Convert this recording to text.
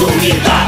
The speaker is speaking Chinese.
苏炳添